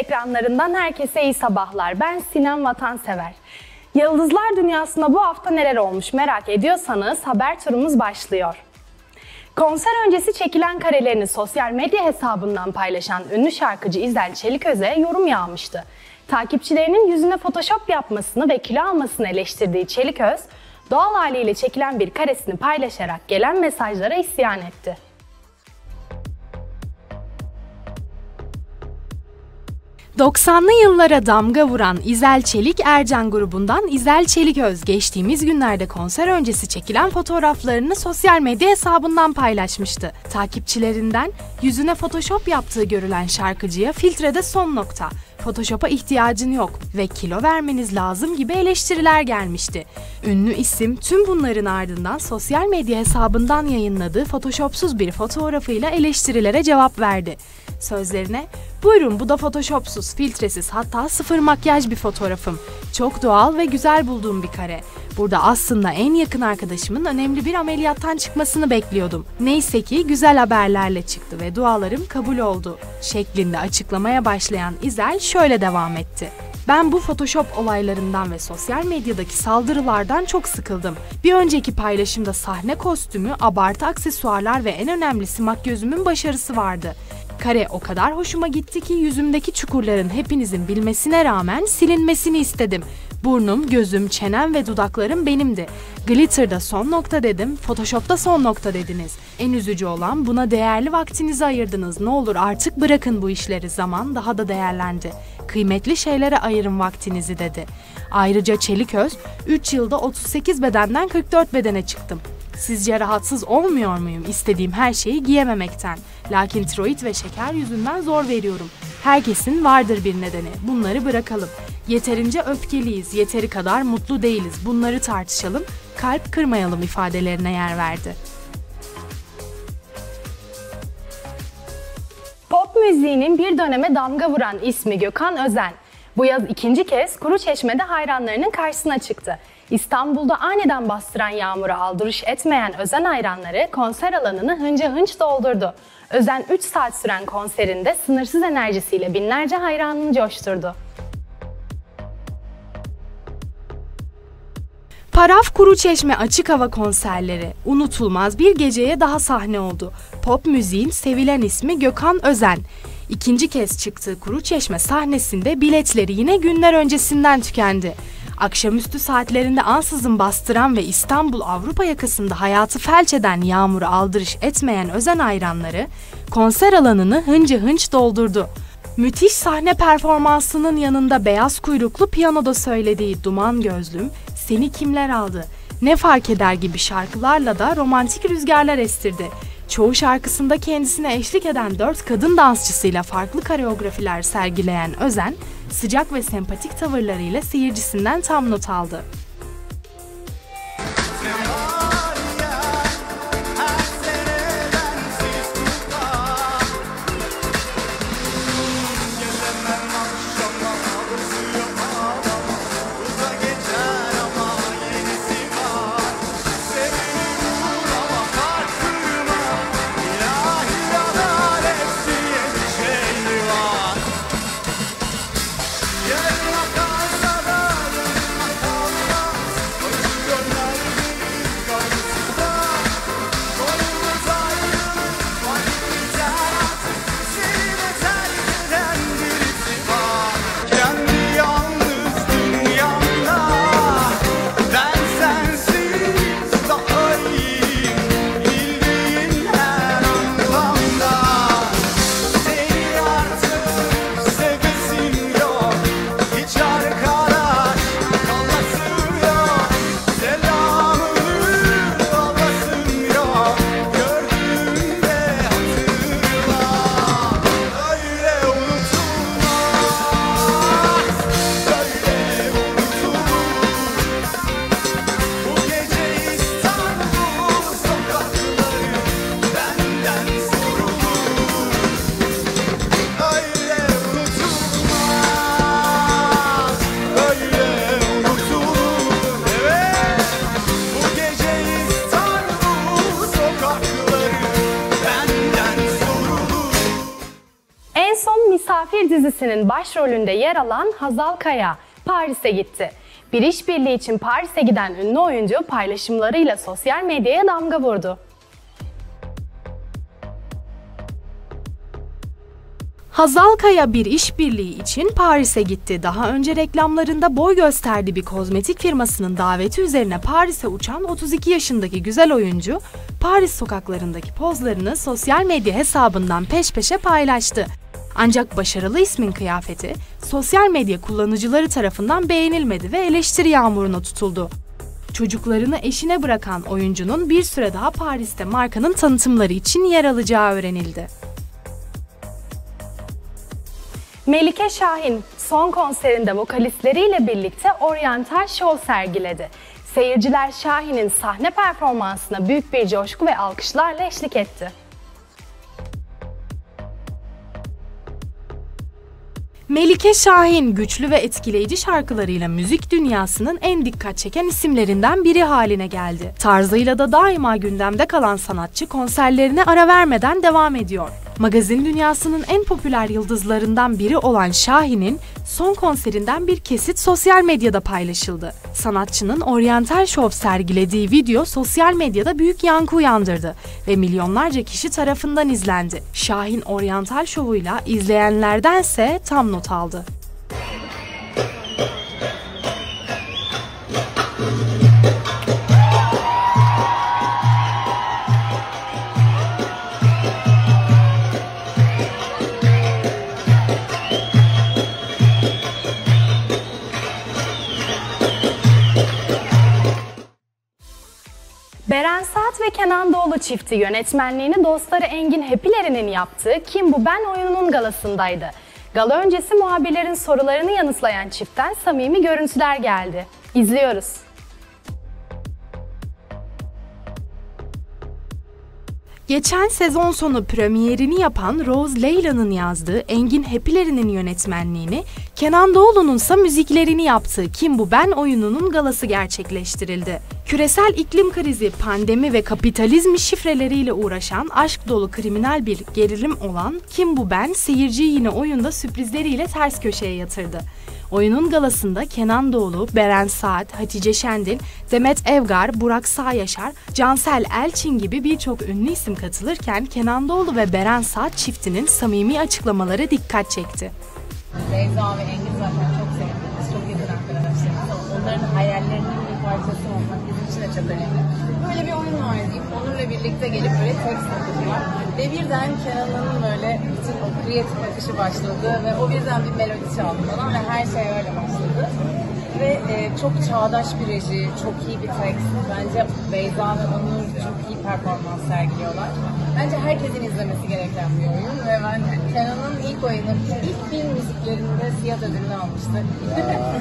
ekranlarından herkese iyi sabahlar. Ben Sinem Vatansever. Yıldızlar dünyasında bu hafta neler olmuş merak ediyorsanız haber turumuz başlıyor. Konser öncesi çekilen karelerini sosyal medya hesabından paylaşan ünlü şarkıcı İzel Çeliköz'e yorum yağmıştı. Takipçilerinin yüzüne photoshop yapmasını ve kilo almasını eleştirdiği Çeliköz, doğal haliyle çekilen bir karesini paylaşarak gelen mesajlara isyan etti. 90'lı yıllara damga vuran İzel Çelik Ercan grubundan İzel Çeliköz geçtiğimiz günlerde konser öncesi çekilen fotoğraflarını sosyal medya hesabından paylaşmıştı. Takipçilerinden yüzüne photoshop yaptığı görülen şarkıcıya filtrede son nokta, Photoshop'a ihtiyacın yok ve kilo vermeniz lazım gibi eleştiriler gelmişti. Ünlü isim tüm bunların ardından sosyal medya hesabından yayınladığı Photoshop'suz bir fotoğrafıyla eleştirilere cevap verdi. Sözlerine, buyurun bu da Photoshop'suz, filtresiz hatta sıfır makyaj bir fotoğrafım. Çok doğal ve güzel bulduğum bir kare. Burada aslında en yakın arkadaşımın önemli bir ameliyattan çıkmasını bekliyordum. Neyse ki güzel haberlerle çıktı ve dualarım kabul oldu. Şeklinde açıklamaya başlayan İzel şöyle devam etti. Ben bu Photoshop olaylarından ve sosyal medyadaki saldırılardan çok sıkıldım. Bir önceki paylaşımda sahne kostümü, abartı aksesuarlar ve en önemlisi makyözümün başarısı vardı. Kare o kadar hoşuma gitti ki yüzümdeki çukurların hepinizin bilmesine rağmen silinmesini istedim. Burnum, gözüm, çenem ve dudaklarım benimdi. Glitter'da son nokta dedim, Photoshop'ta son nokta dediniz. En üzücü olan buna değerli vaktinizi ayırdınız. Ne olur artık bırakın bu işleri. Zaman daha da değerlendi. Kıymetli şeylere ayırın vaktinizi dedi. Ayrıca Çeliköz, 3 yılda 38 bedenden 44 bedene çıktım. Sizce rahatsız olmuyor muyum istediğim her şeyi giyememekten? Lakin tiroid ve şeker yüzünden zor veriyorum. Herkesin vardır bir nedeni. Bunları bırakalım. Yeterince öfkeliyiz, yeteri kadar mutlu değiliz. Bunları tartışalım, kalp kırmayalım ifadelerine yer verdi. Pop müziğinin bir döneme damga vuran ismi Gökhan Özen. Bu yaz ikinci kez Kuruçeşme'de hayranlarının karşısına çıktı. İstanbul'da aniden bastıran yağmura aldırış etmeyen Özen hayranları konser alanını hınca hınç doldurdu. Özen 3 saat süren konserinde sınırsız enerjisiyle binlerce hayranını coşturdu. Paraf Kuru Çeşme açık hava konserleri unutulmaz bir geceye daha sahne oldu. Pop müziğin sevilen ismi Gökhan Özen. İkinci kez çıktığı Kuru Çeşme sahnesinde biletleri yine günler öncesinden tükendi. Akşamüstü saatlerinde ansızın bastıran ve İstanbul Avrupa yakasında hayatı felç eden yağmuru aldırış etmeyen özen hayranları konser alanını hınca hınç doldurdu. Müthiş sahne performansının yanında beyaz kuyruklu piyanoda söylediği Duman Gözlüm, Seni Kimler Aldı, Ne Fark Eder gibi şarkılarla da romantik rüzgarlar estirdi. Çoğu şarkısında kendisine eşlik eden dört kadın dansçısıyla farklı koreografiler sergileyen Özen, sıcak ve sempatik tavırlarıyla seyircisinden tam not aldı. Başrolünde yer alan Hazal Kaya Paris'e gitti. Bir işbirliği için Paris'e giden ünlü oyuncu paylaşımlarıyla sosyal medyaya damga vurdu. Hazal Kaya bir işbirliği için Paris'e gitti. Daha önce reklamlarında boy gösterdiği bir kozmetik firmasının daveti üzerine Paris'e uçan 32 yaşındaki güzel oyuncu, Paris sokaklarındaki pozlarını sosyal medya hesabından peş peşe paylaştı. Ancak başarılı ismin kıyafeti sosyal medya kullanıcıları tarafından beğenilmedi ve eleştiri yağmuruna tutuldu. Çocuklarını eşine bırakan oyuncunun bir süre daha Paris'te markanın tanıtımları için yer alacağı öğrenildi. Melike Şahin son konserinde vokalistleriyle birlikte oryantal şov sergiledi. Seyirciler Şahin'in sahne performansına büyük bir coşku ve alkışlarla eşlik etti. Melike Şahin güçlü ve etkileyici şarkılarıyla müzik dünyasının en dikkat çeken isimlerinden biri haline geldi. Tarzıyla da daima gündemde kalan sanatçı konserlerine ara vermeden devam ediyor. Magazin dünyasının en popüler yıldızlarından biri olan Şahin'in son konserinden bir kesit sosyal medyada paylaşıldı. Sanatçının oryantal şov sergilediği video sosyal medyada büyük yankı uyandırdı ve milyonlarca kişi tarafından izlendi. Şahin oryantal şovuyla izleyenlerdense tam not aldı. Kenan Doğulu çifti yönetmenliğini dostları Engin Hepilerinin yaptığı Kim Bu Ben oyununun galasındaydı. Gala öncesi muhabirlerin sorularını yanıtlayan çiftten samimi görüntüler geldi. İzliyoruz. Geçen sezon sonu premierini yapan Rose Leyla'nın yazdığı Engin Hepilerinin yönetmenliğini, Kenan Doğulu'nun ise müziklerini yaptığı Kim Bu Ben oyununun galası gerçekleştirildi. Küresel iklim krizi, pandemi ve kapitalizmi şifreleriyle uğraşan aşk dolu kriminal bir gerilim olan Kim Bu Ben seyirciyi yine oyunda sürprizleriyle ters köşeye yatırdı. Oyunun galasında Kenan Doğulu, Beren Saat, Hatice Şendil, Demet Evgar, Burak Sağyaşar, Cansel Elçin gibi birçok ünlü isim katılırken Kenan Doğulu ve Beren Saat çiftinin samimi açıklamaları dikkat çekti. Beyza ve Engin zaten çok sevdiğimiz, çok yakın arkadaşlarımız. Onların hayallerinin bir parçası olmak bizim için de çok önemli. Böyle bir oyun var deyip onurla birlikte gelip böyle tekst okuyacağım. Ve birden Kenan'ın böyle bütün o kreatif akışı başladı ve o birden bir melodi çaldı bana ve her şey öyle başladı. Ve e, çok çağdaş bir reji, çok iyi bir tekst. Bence Beyza ve Onur çok iyi performans sergiliyorlar. Bence herkesin izlemesi gereken bir oyun ve ben Kenan'ın ilk oyunu, ilk film müziklerinde siyah ödülünü almıştı.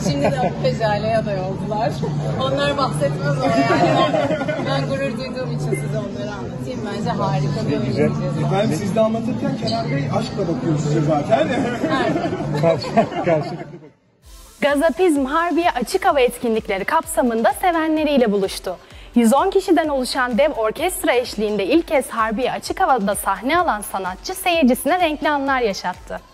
Şimdi de Opejale'ye aday oldular. Onlar bahsetmez ama yani ben, gurur duyduğum için size onları anlatayım. Bence harika bir oyun izleyeceğiz. Efendim siz de anlatırken Kenan Bey aşkla bakıyor size zaten. Karşılıklı Gazapizm Harbiye Açık Hava etkinlikleri kapsamında sevenleriyle buluştu. 110 kişiden oluşan dev orkestra eşliğinde ilk kez Harbiye Açık Hava'da sahne alan sanatçı seyircisine renkli anlar yaşattı.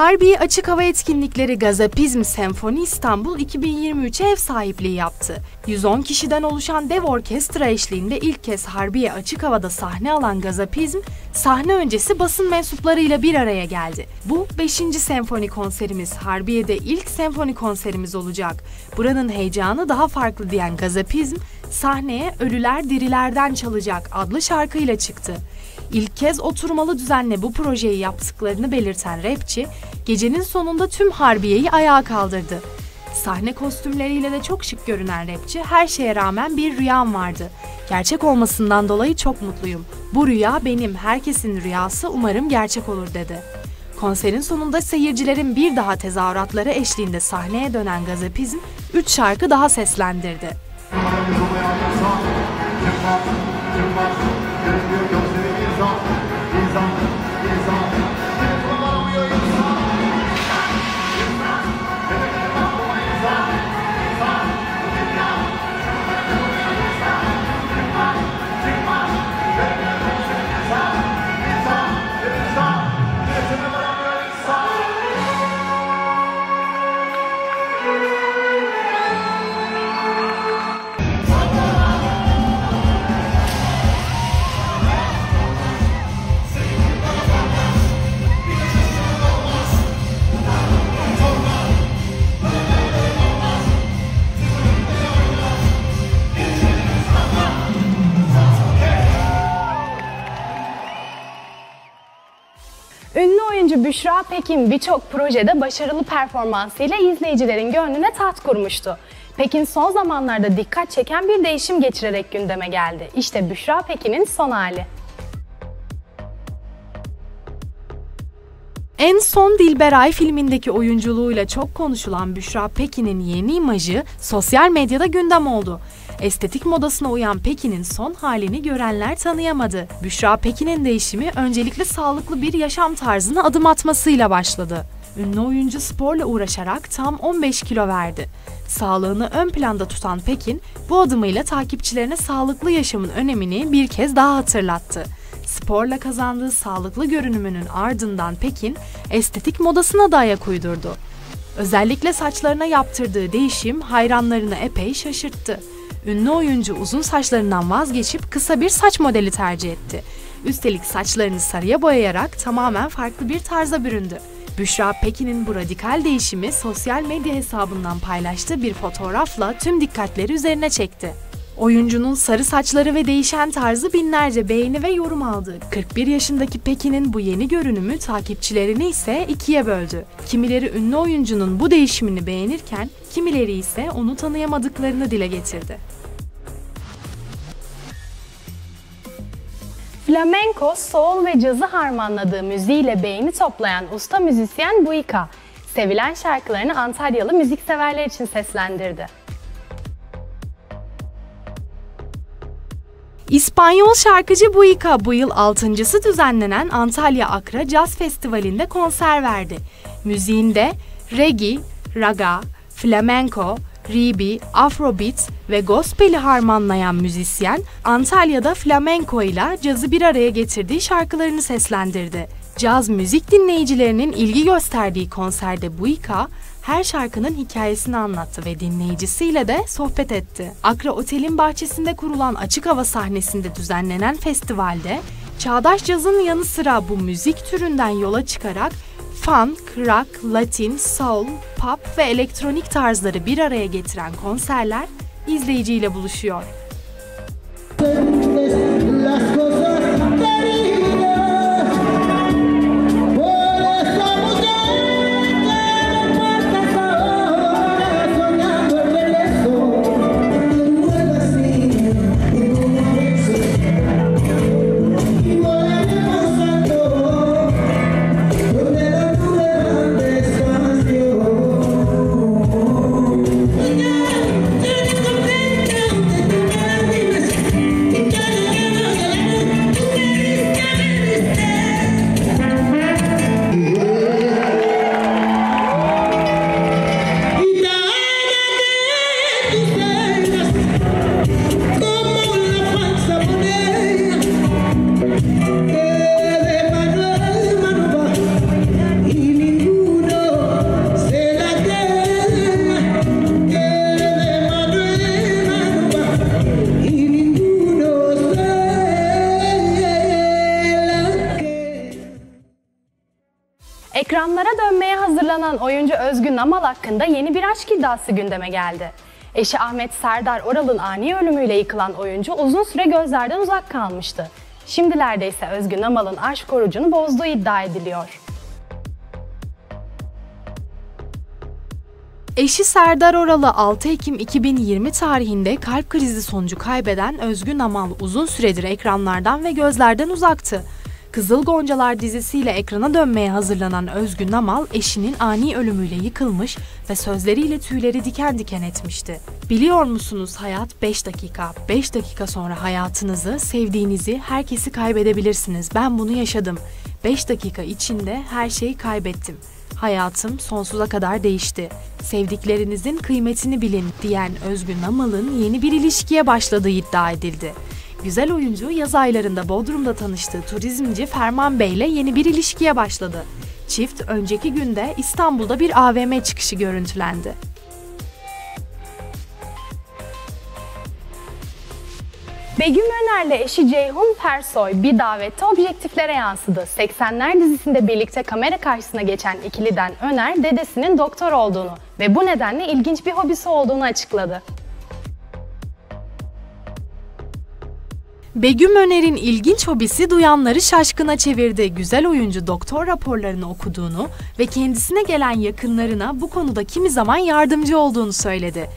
Harbiye Açık Hava Etkinlikleri Gazapizm Senfoni İstanbul 2023'e ev sahipliği yaptı. 110 kişiden oluşan dev orkestra eşliğinde ilk kez Harbiye Açık Hava'da sahne alan Gazapizm, sahne öncesi basın mensuplarıyla bir araya geldi. Bu 5. senfoni konserimiz, Harbiye'de ilk senfoni konserimiz olacak. Buranın heyecanı daha farklı diyen Gazapizm, sahneye Ölüler Dirilerden Çalacak adlı şarkıyla çıktı. İlk kez oturmalı düzenle bu projeyi yaptıklarını belirten rapçi, gecenin sonunda tüm Harbiye'yi ayağa kaldırdı. Sahne kostümleriyle de çok şık görünen rapçi, her şeye rağmen bir rüyam vardı. Gerçek olmasından dolayı çok mutluyum. Bu rüya benim, herkesin rüyası umarım gerçek olur dedi. Konserin sonunda seyircilerin bir daha tezahüratları eşliğinde sahneye dönen Gazapizm, 3 şarkı daha seslendirdi. Ünlü Pekin birçok projede başarılı performansıyla izleyicilerin gönlüne taht kurmuştu. Pekin son zamanlarda dikkat çeken bir değişim geçirerek gündeme geldi. İşte Büşra Pekin'in son hali. En son Dilberay filmindeki oyunculuğuyla çok konuşulan Büşra Pekin'in yeni imajı sosyal medyada gündem oldu. Estetik modasına uyan Pekin'in son halini görenler tanıyamadı. Büşra Pekin'in değişimi öncelikle sağlıklı bir yaşam tarzına adım atmasıyla başladı. Ünlü oyuncu sporla uğraşarak tam 15 kilo verdi. Sağlığını ön planda tutan Pekin, bu adımıyla takipçilerine sağlıklı yaşamın önemini bir kez daha hatırlattı. Sporla kazandığı sağlıklı görünümünün ardından Pekin, estetik modasına da ayak uydurdu. Özellikle saçlarına yaptırdığı değişim hayranlarını epey şaşırttı. Ünlü oyuncu uzun saçlarından vazgeçip kısa bir saç modeli tercih etti. Üstelik saçlarını sarıya boyayarak tamamen farklı bir tarza büründü. Büşra Pekin'in bu radikal değişimi sosyal medya hesabından paylaştığı bir fotoğrafla tüm dikkatleri üzerine çekti. Oyuncunun sarı saçları ve değişen tarzı binlerce beğeni ve yorum aldı. 41 yaşındaki Pekin'in bu yeni görünümü takipçilerini ise ikiye böldü. Kimileri ünlü oyuncunun bu değişimini beğenirken, kimileri ise onu tanıyamadıklarını dile getirdi. Flamenco, soul ve cazı harmanladığı müziğiyle beğeni toplayan usta müzisyen Buika, sevilen şarkılarını Antalyalı müzikseverler için seslendirdi. İspanyol şarkıcı Buika bu yıl 6.sı düzenlenen Antalya Akra Jazz Festivali'nde konser verdi. Müziğinde reggae, raga, flamenco, ribi, afrobeat ve gospel'i harmanlayan müzisyen Antalya'da flamenco ile cazı bir araya getirdiği şarkılarını seslendirdi. Caz müzik dinleyicilerinin ilgi gösterdiği konserde Buika, her şarkının hikayesini anlattı ve dinleyicisiyle de sohbet etti. Akra Otel'in bahçesinde kurulan açık hava sahnesinde düzenlenen festivalde çağdaş cazın yanı sıra bu müzik türünden yola çıkarak funk, rock, latin, soul, pop ve elektronik tarzları bir araya getiren konserler izleyiciyle buluşuyor. Hakkında yeni bir aşk iddiası gündeme geldi. Eşi Ahmet Serdar Oral'ın ani ölümüyle yıkılan oyuncu uzun süre gözlerden uzak kalmıştı. Şimdilerde ise Özgün Namal'ın aşk orucunu bozduğu iddia ediliyor. Eşi Serdar Oralı 6 Ekim 2020 tarihinde kalp krizi sonucu kaybeden Özgün Amal uzun süredir ekranlardan ve gözlerden uzaktı. Kızıl Goncalar dizisiyle ekrana dönmeye hazırlanan Özgün Amal eşinin ani ölümüyle yıkılmış ve sözleriyle tüyleri diken diken etmişti. Biliyor musunuz hayat 5 dakika. 5 dakika sonra hayatınızı, sevdiğinizi, herkesi kaybedebilirsiniz. Ben bunu yaşadım. 5 dakika içinde her şeyi kaybettim. Hayatım sonsuza kadar değişti. Sevdiklerinizin kıymetini bilin diyen Özgün Namal'ın yeni bir ilişkiye başladığı iddia edildi. Güzel oyuncu yaz aylarında Bodrum'da tanıştığı turizmci Ferman Bey ile yeni bir ilişkiye başladı. Çift önceki günde İstanbul'da bir AVM çıkışı görüntülendi. Begüm Öner'le eşi Ceyhun Persoy bir davette objektiflere yansıdı. 80'ler dizisinde birlikte kamera karşısına geçen ikiliden Öner dedesinin doktor olduğunu ve bu nedenle ilginç bir hobisi olduğunu açıkladı. Begüm Öner'in ilginç hobisi duyanları şaşkına çevirdi. Güzel oyuncu doktor raporlarını okuduğunu ve kendisine gelen yakınlarına bu konuda kimi zaman yardımcı olduğunu söyledi.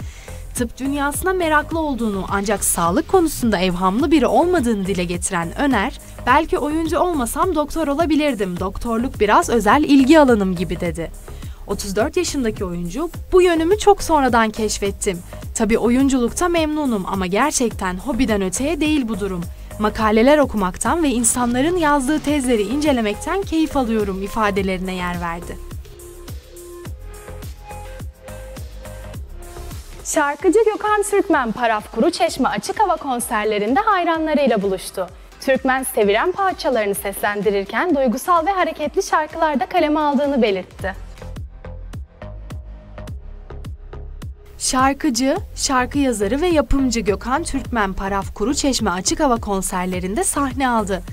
Tıp dünyasına meraklı olduğunu ancak sağlık konusunda evhamlı biri olmadığını dile getiren Öner, belki oyuncu olmasam doktor olabilirdim, doktorluk biraz özel ilgi alanım gibi dedi. 34 yaşındaki oyuncu, bu yönümü çok sonradan keşfettim. Tabii oyunculukta memnunum ama gerçekten hobiden öteye değil bu durum. Makaleler okumaktan ve insanların yazdığı tezleri incelemekten keyif alıyorum ifadelerine yer verdi. Şarkıcı Gökhan Türkmen Paraf Kuru Çeşme açık hava konserlerinde hayranlarıyla buluştu. Türkmen sevilen parçalarını seslendirirken duygusal ve hareketli şarkılarda kaleme aldığını belirtti. Şarkıcı, şarkı yazarı ve yapımcı Gökhan Türkmen Paraf Kuru Çeşme açık hava konserlerinde sahne aldı.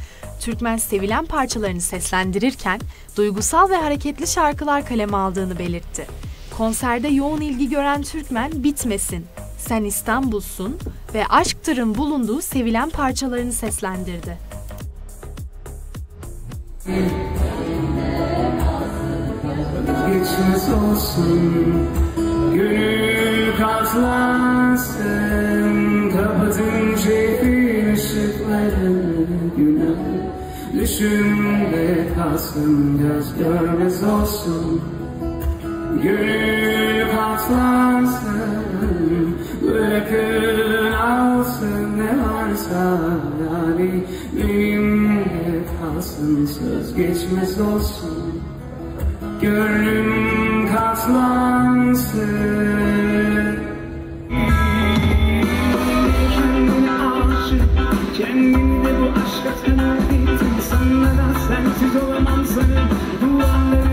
Türkmen sevilen parçalarını seslendirirken duygusal ve hareketli şarkılar kaleme aldığını belirtti. Konserde yoğun ilgi gören Türkmen Bitmesin, Sen İstanbul'sun ve Aşktır'ın bulunduğu sevilen parçalarını seslendirdi. geçmez olsun Gönül katlansın Kapatın şehrin ışıklarını günah Düşümde kalsın göz görmez olsun. Gönül katlansın Bırakın alsın ne varsa Yani. Benimle kalsın söz geçmez olsun. Gönlüm katlansın Sen her the insan neden sensiz olamam sen Bu anları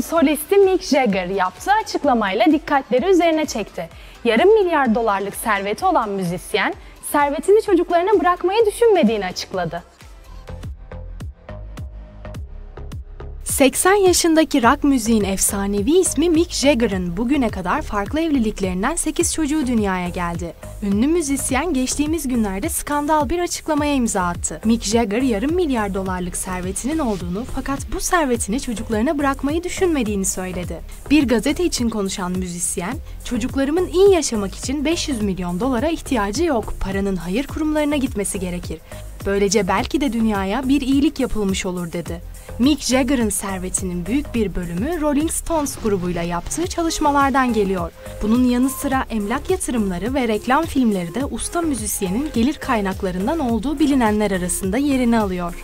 Stones'un solisti Mick Jagger yaptığı açıklamayla dikkatleri üzerine çekti. Yarım milyar dolarlık serveti olan müzisyen, servetini çocuklarına bırakmayı düşünmediğini açıkladı. 80 yaşındaki rock müziğin efsanevi ismi Mick Jagger'ın bugüne kadar farklı evliliklerinden 8 çocuğu dünyaya geldi. Ünlü müzisyen geçtiğimiz günlerde skandal bir açıklamaya imza attı. Mick Jagger yarım milyar dolarlık servetinin olduğunu fakat bu servetini çocuklarına bırakmayı düşünmediğini söyledi. Bir gazete için konuşan müzisyen, çocuklarımın iyi yaşamak için 500 milyon dolara ihtiyacı yok, paranın hayır kurumlarına gitmesi gerekir. Böylece belki de dünyaya bir iyilik yapılmış olur dedi. Mick Jagger'ın servetinin büyük bir bölümü Rolling Stones grubuyla yaptığı çalışmalardan geliyor. Bunun yanı sıra emlak yatırımları ve reklam filmleri de usta müzisyenin gelir kaynaklarından olduğu bilinenler arasında yerini alıyor.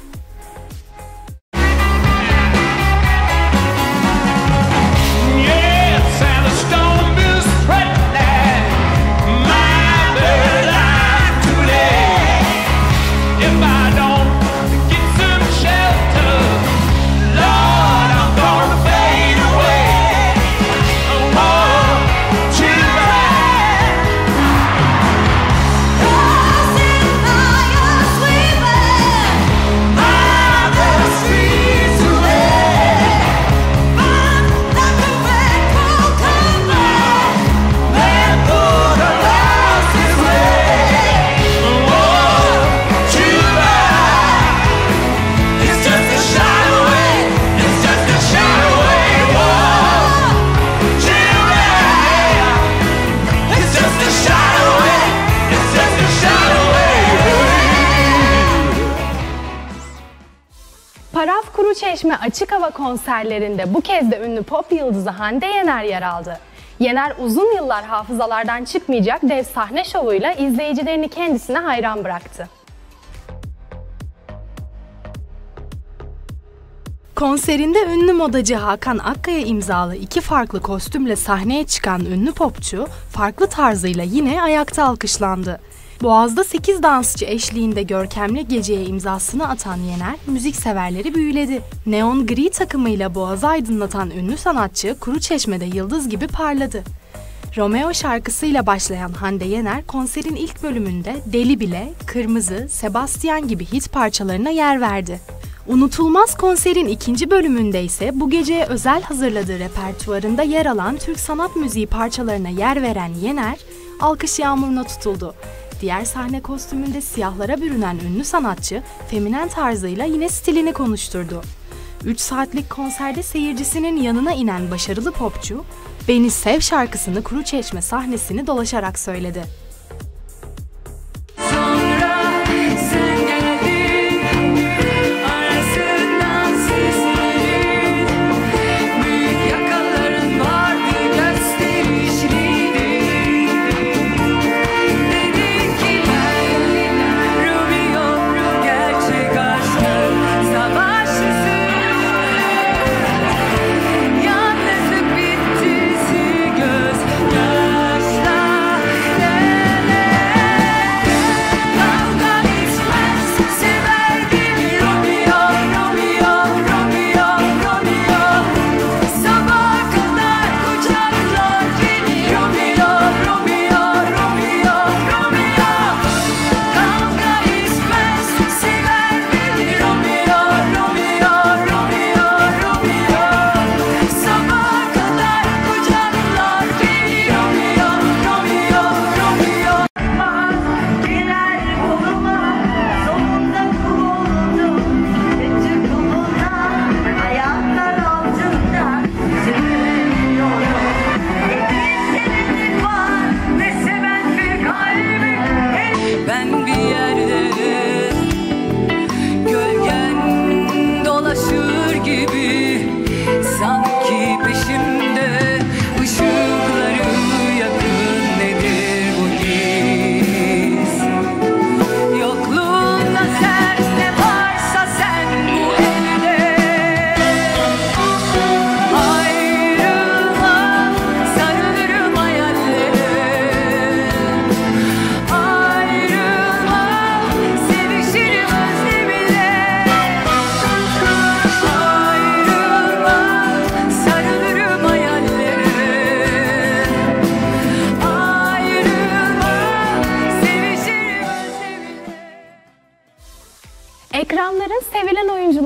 Hava konserlerinde bu kez de ünlü pop yıldızı Hande Yener yer aldı. Yener uzun yıllar hafızalardan çıkmayacak dev sahne şovuyla izleyicilerini kendisine hayran bıraktı. Konserinde ünlü modacı Hakan Akkaya imzalı iki farklı kostümle sahneye çıkan ünlü popçu, farklı tarzıyla yine ayakta alkışlandı. Boğaz'da 8 dansçı eşliğinde görkemli geceye imzasını atan Yener, müzikseverleri büyüledi. Neon gri takımıyla Boğaz'ı aydınlatan ünlü sanatçı Kuru Çeşme'de yıldız gibi parladı. Romeo şarkısıyla başlayan Hande Yener konserin ilk bölümünde Deli Bile, Kırmızı, Sebastian gibi hit parçalarına yer verdi. Unutulmaz konserin ikinci bölümünde ise bu geceye özel hazırladığı repertuarında yer alan Türk sanat müziği parçalarına yer veren Yener, alkış yağmuruna tutuldu. Diğer sahne kostümünde siyahlara bürünen ünlü sanatçı, feminen tarzıyla yine stilini konuşturdu. 3 saatlik konserde seyircisinin yanına inen başarılı popçu, Beni Sev şarkısını Kuru Çeşme sahnesini dolaşarak söyledi.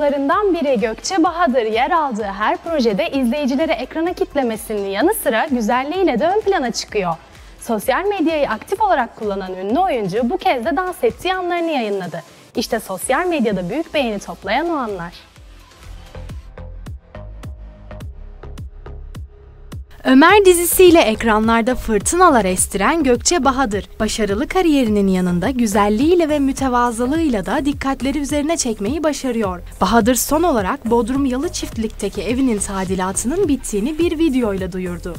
Oyuncularından biri Gökçe Bahadır yer aldığı her projede izleyicileri ekrana kitlemesinin yanı sıra güzelliğiyle de ön plana çıkıyor. Sosyal medyayı aktif olarak kullanan ünlü oyuncu bu kez de dans ettiği anlarını yayınladı. İşte sosyal medyada büyük beğeni toplayan o anlar. Ömer dizisiyle ekranlarda fırtınalar estiren Gökçe Bahadır, başarılı kariyerinin yanında güzelliğiyle ve mütevazılığıyla da dikkatleri üzerine çekmeyi başarıyor. Bahadır son olarak Bodrum Yalı Çiftlik'teki evinin tadilatının bittiğini bir videoyla duyurdu.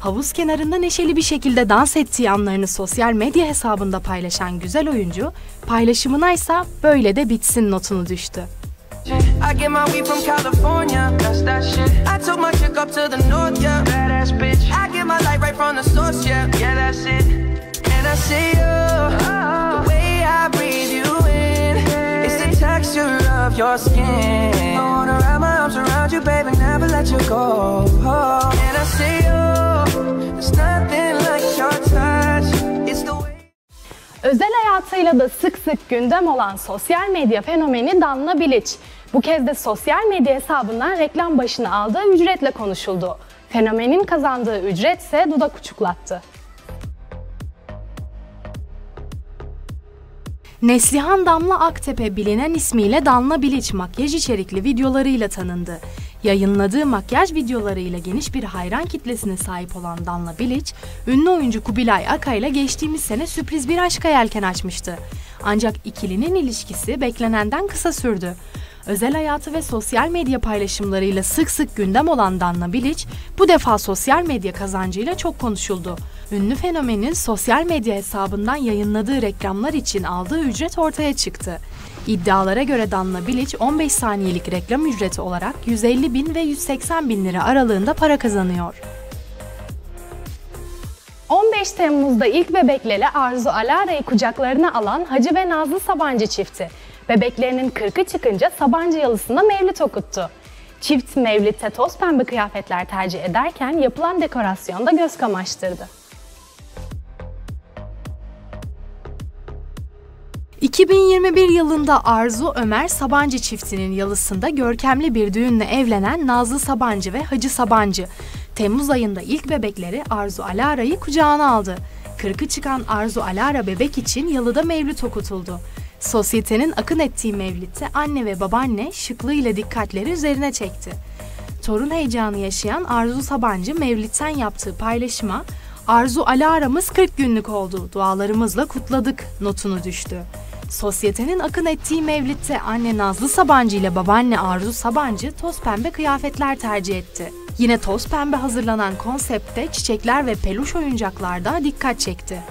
Havuz kenarında neşeli bir şekilde dans ettiği anlarını sosyal medya hesabında paylaşan güzel oyuncu, paylaşımına ise böyle de bitsin notunu düştü. I get my weed from California. That's that shit. I took my chick up to the north, yeah. Badass bitch. I get my light right from the source, yeah. Yeah, that's it. And I see you. The way I breathe you in. It's the texture of your skin. I wanna wrap my arms around you, baby, never let you go. And Özel hayatıyla da sık sık gündem olan sosyal medya fenomeni Danla Bilic. Bu kez de sosyal medya hesabından reklam başına aldığı ücretle konuşuldu. Fenomenin kazandığı ücret ise dudak uçuklattı. Neslihan Damla Aktepe bilinen ismiyle Danla Bilic makyaj içerikli videolarıyla tanındı. Yayınladığı makyaj videolarıyla geniş bir hayran kitlesine sahip olan Danla Bilic, ünlü oyuncu Kubilay Aka ile geçtiğimiz sene sürpriz bir aşka yelken açmıştı. Ancak ikilinin ilişkisi beklenenden kısa sürdü. Özel hayatı ve sosyal medya paylaşımlarıyla sık sık gündem olan Danla Bilic, bu defa sosyal medya kazancıyla çok konuşuldu. Ünlü fenomenin sosyal medya hesabından yayınladığı reklamlar için aldığı ücret ortaya çıktı. İddialara göre Danla Bilic 15 saniyelik reklam ücreti olarak 150 bin ve 180 bin lira aralığında para kazanıyor. 15 Temmuz'da ilk bebekleri Arzu Alara'yı kucaklarına alan Hacı ve Nazlı Sabancı çifti. Bebeklerinin 40'ı çıkınca Sabancı yalısında mevlüt okuttu. Çift mevlütte toz pembe kıyafetler tercih ederken yapılan dekorasyon da göz kamaştırdı. 2021 yılında Arzu Ömer Sabancı çiftinin yalısında görkemli bir düğünle evlenen Nazlı Sabancı ve Hacı Sabancı, Temmuz ayında ilk bebekleri Arzu Alara'yı kucağına aldı. Kırkı çıkan Arzu Alara bebek için yalıda mevlüt okutuldu. Sosyetenin akın ettiği mevlitte anne ve babaanne şıklığıyla dikkatleri üzerine çekti. Torun heyecanı yaşayan Arzu Sabancı Mevlid'ten yaptığı paylaşıma Arzu Alara'mız 40 günlük oldu, dualarımızla kutladık notunu düştü. Sosyetenin akın ettiği Mevlid'te anne Nazlı Sabancı ile babaanne Arzu Sabancı toz pembe kıyafetler tercih etti. Yine toz pembe hazırlanan konseptte çiçekler ve peluş oyuncaklarda dikkat çekti.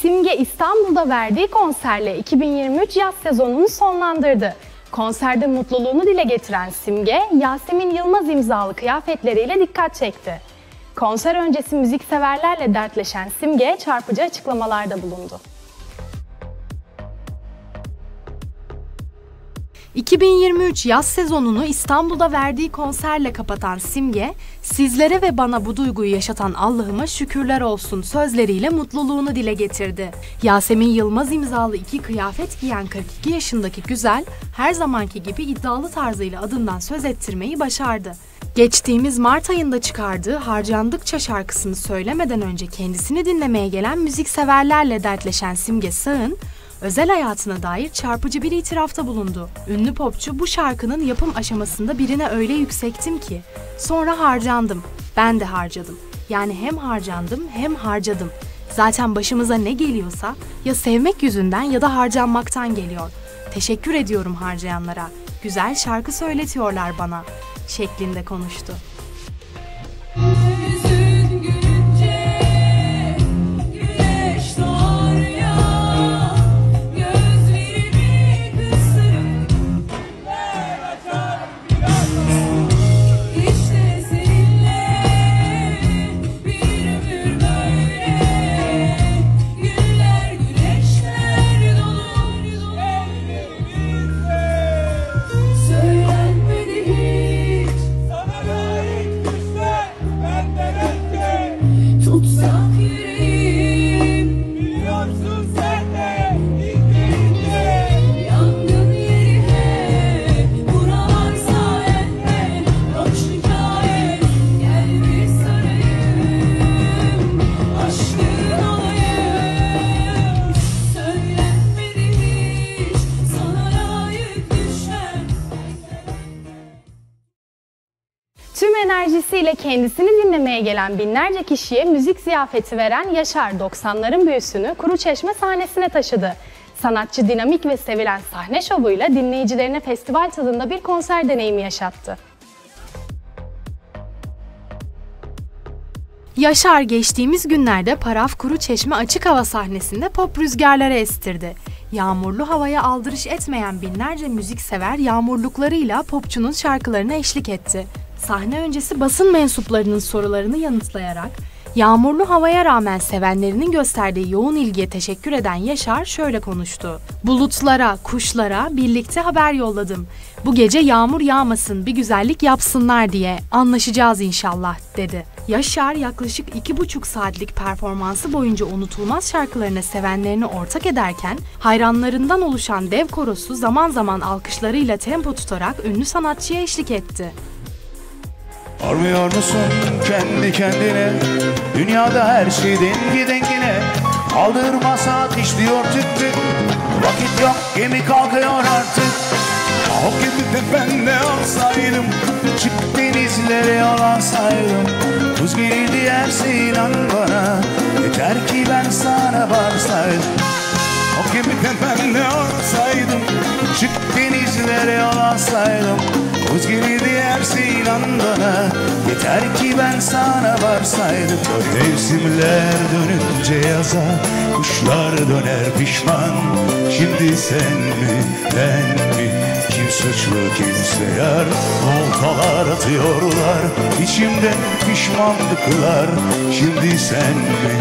Simge İstanbul'da verdiği konserle 2023 yaz sezonunu sonlandırdı. Konserde mutluluğunu dile getiren Simge, Yasemin Yılmaz imzalı kıyafetleriyle dikkat çekti. Konser öncesi müzikseverlerle dertleşen Simge çarpıcı açıklamalarda bulundu. 2023 yaz sezonunu İstanbul'da verdiği konserle kapatan Simge, sizlere ve bana bu duyguyu yaşatan Allah'ıma şükürler olsun sözleriyle mutluluğunu dile getirdi. Yasemin Yılmaz imzalı iki kıyafet giyen 42 yaşındaki güzel, her zamanki gibi iddialı tarzıyla adından söz ettirmeyi başardı. Geçtiğimiz Mart ayında çıkardığı Harcandıkça şarkısını söylemeden önce kendisini dinlemeye gelen müzikseverlerle dertleşen Simge Sağın, özel hayatına dair çarpıcı bir itirafta bulundu. Ünlü popçu bu şarkının yapım aşamasında birine öyle yüksektim ki sonra harcandım. Ben de harcadım. Yani hem harcandım hem harcadım. Zaten başımıza ne geliyorsa ya sevmek yüzünden ya da harcanmaktan geliyor. Teşekkür ediyorum harcayanlara. Güzel şarkı söyletiyorlar bana şeklinde konuştu. Enerjisiyle kendisini dinlemeye gelen binlerce kişiye müzik ziyafeti veren Yaşar 90'ların büyüsünü Kuruçeşme sahnesine taşıdı. Sanatçı dinamik ve sevilen sahne şovuyla dinleyicilerine festival tadında bir konser deneyimi yaşattı. Yaşar geçtiğimiz günlerde Paraf Kuru Çeşme açık hava sahnesinde pop rüzgarları estirdi. Yağmurlu havaya aldırış etmeyen binlerce müziksever yağmurluklarıyla popçunun şarkılarına eşlik etti. Sahne öncesi basın mensuplarının sorularını yanıtlayarak Yağmurlu havaya rağmen sevenlerinin gösterdiği yoğun ilgiye teşekkür eden Yaşar şöyle konuştu. Bulutlara, kuşlara birlikte haber yolladım. Bu gece yağmur yağmasın, bir güzellik yapsınlar diye anlaşacağız inşallah dedi. Yaşar yaklaşık iki buçuk saatlik performansı boyunca unutulmaz şarkılarına sevenlerini ortak ederken hayranlarından oluşan dev korosu zaman zaman alkışlarıyla tempo tutarak ünlü sanatçıya eşlik etti. Armıyor musun kendi kendine? Dünyada her şey dengi dengine. Aldırma saat işliyor tık tık Vakit yok gemi kalkıyor artık. O gemide ben de alsaydım. Çık denizlere yolansaydım Tuz gelirdi yerse inan bana. Yeter ki ben sana varsaydım. O gemide ben de alsaydım. Çık denizlere yolansaydım Buz gibi diyersin inan bana Yeter ki ben sana varsaydım. Mevsimler dönünce yaza Kuşlar döner pişman. Şimdi sen mi ben mi? Kim suçlu kimse yar? Voltalar atıyorlar İçimde pişmanlıklar. Şimdi sen mi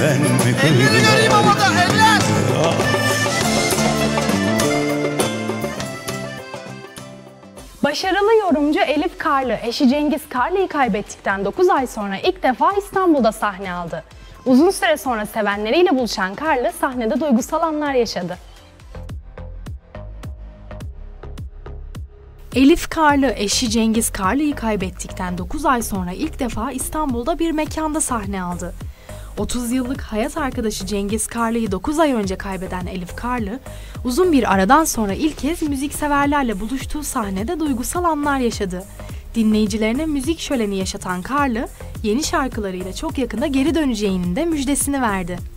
ben mi? Elleri göreyim havada eller Başarılı yorumcu Elif Karlı, eşi Cengiz Karlı'yı kaybettikten 9 ay sonra ilk defa İstanbul'da sahne aldı. Uzun süre sonra sevenleriyle buluşan Karlı sahnede duygusal anlar yaşadı. Elif Karlı eşi Cengiz Karlı'yı kaybettikten 9 ay sonra ilk defa İstanbul'da bir mekanda sahne aldı. 30 yıllık hayat arkadaşı Cengiz Karlı'yı 9 ay önce kaybeden Elif Karlı, uzun bir aradan sonra ilk kez müzikseverlerle buluştuğu sahnede duygusal anlar yaşadı. Dinleyicilerine müzik şöleni yaşatan Karlı, yeni şarkılarıyla çok yakında geri döneceğinin de müjdesini verdi.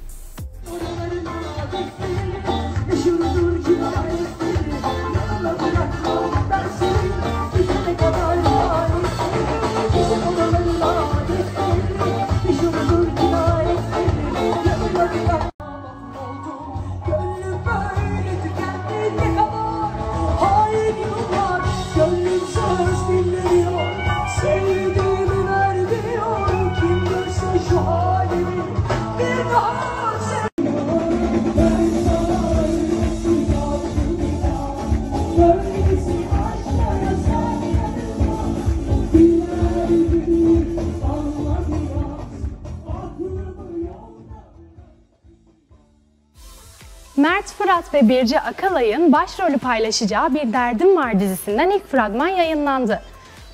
Mert Fırat ve Birce Akalay'ın başrolü paylaşacağı Bir Derdim Var dizisinden ilk fragman yayınlandı.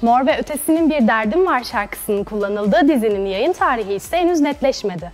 Mor ve Ötesi'nin Bir Derdim Var şarkısının kullanıldığı dizinin yayın tarihi ise henüz netleşmedi.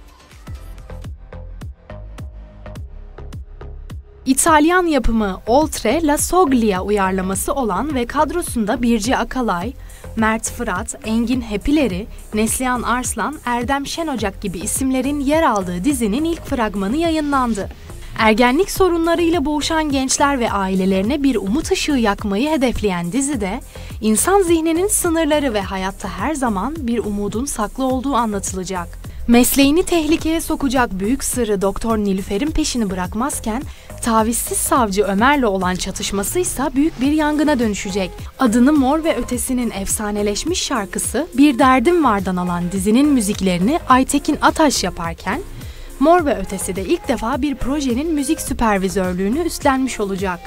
İtalyan yapımı Oltre La Soglia uyarlaması olan ve kadrosunda Birci Akalay, Mert Fırat, Engin Hepileri, Neslihan Arslan, Erdem Şenocak gibi isimlerin yer aldığı dizinin ilk fragmanı yayınlandı. Ergenlik sorunlarıyla boğuşan gençler ve ailelerine bir umut ışığı yakmayı hedefleyen dizide, insan zihninin sınırları ve hayatta her zaman bir umudun saklı olduğu anlatılacak. Mesleğini tehlikeye sokacak büyük sırrı Doktor Nilüfer'in peşini bırakmazken, tavizsiz savcı Ömer'le olan çatışması ise büyük bir yangına dönüşecek. Adını Mor ve Ötesi'nin efsaneleşmiş şarkısı Bir Derdim Var'dan alan dizinin müziklerini Aytekin Ataş yaparken, Mor ve Ötesi de ilk defa bir projenin müzik süpervizörlüğünü üstlenmiş olacak.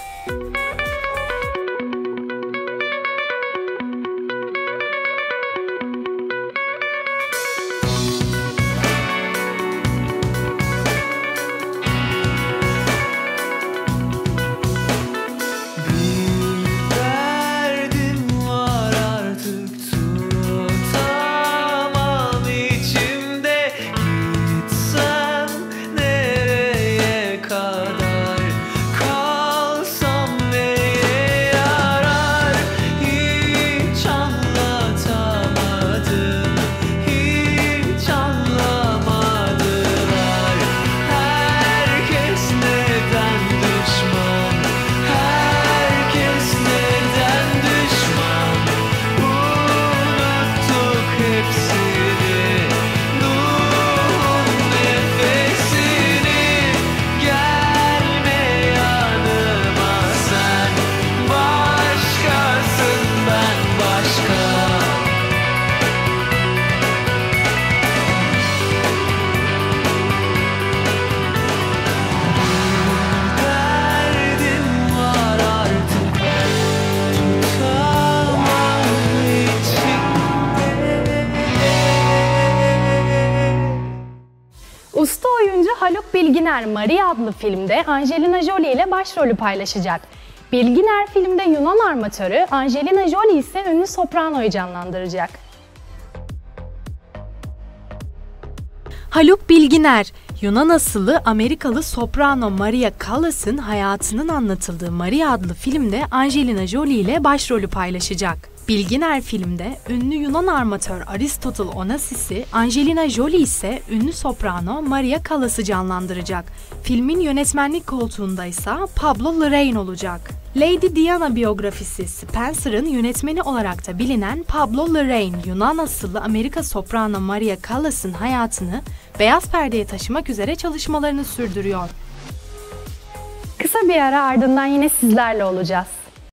Bilginer Maria adlı filmde Angelina Jolie ile başrolü paylaşacak. Bilginer filmde Yunan armatörü, Angelina Jolie ise ünlü sopranoyu canlandıracak. Haluk Bilginer, Yunan asıllı Amerikalı soprano Maria Callas'ın hayatının anlatıldığı Maria adlı filmde Angelina Jolie ile başrolü paylaşacak. Bilginer filmde ünlü Yunan armatör Aristotle Onassis'i, Angelina Jolie ise ünlü soprano Maria Callas'ı canlandıracak. Filmin yönetmenlik koltuğunda ise Pablo Larraín olacak. Lady Diana biyografisi Spencer'ın yönetmeni olarak da bilinen Pablo Larraín, Yunan asıllı Amerika soprano Maria Callas'ın hayatını beyaz perdeye taşımak üzere çalışmalarını sürdürüyor. Kısa bir ara ardından yine sizlerle olacağız.